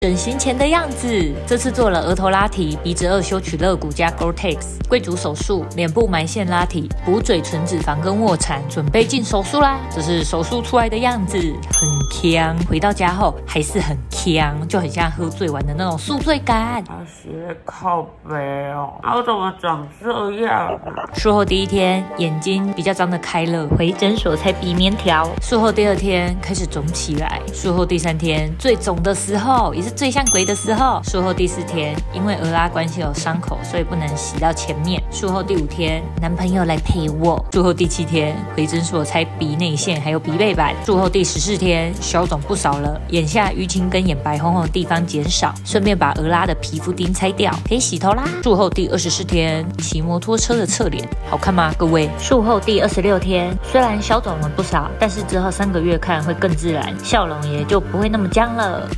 整形前的样子，这次做了额头拉提、鼻子二修取肋骨加 g o r t e x、贵族手术、脸部埋线拉提、补嘴唇脂肪跟卧蚕，准备进手术啦！这是手术出来的样子，很强。回到家后还是很呛，就很像喝醉完的那种宿醉感。他斜靠背哦，我怎么长这样？术后第一天眼睛比较张得开了，回诊所才鼻棉条。术后第二天开始肿起来，术后第三天最肿的时候也是。最像鬼的时候，术后第四天，因为俄拉关系有伤口，所以不能洗到前面。术后第五天，男朋友来陪我。术后第七天，回诊所拆鼻内线，还有鼻背板。术后第十四天，消肿不少了，眼下淤青跟眼白红红的地方减少，顺便把俄拉的皮肤钉拆掉，可以洗头啦。术后第二十四天，骑摩托车的侧脸，好看吗？各位，术后第二十六天，虽然消肿了不少，但是之后三个月看会更自然，笑容也就不会那么僵了。